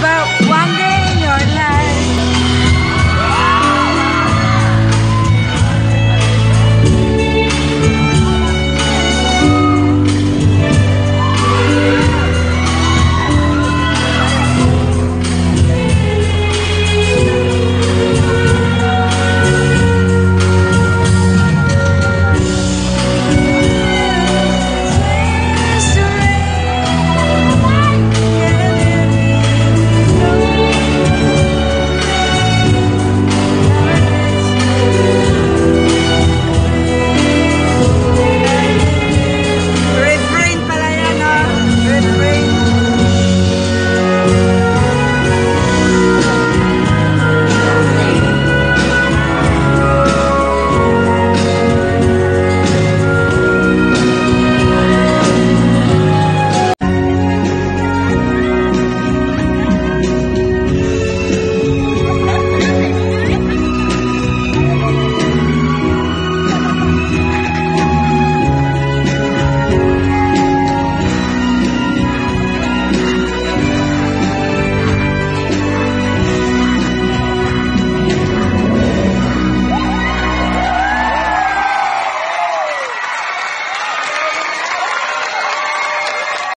about one day in your life.